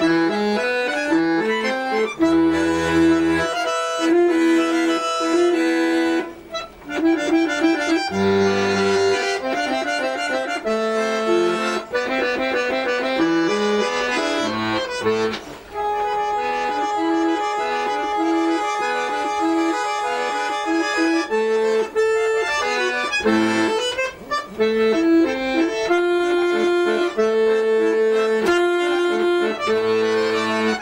Música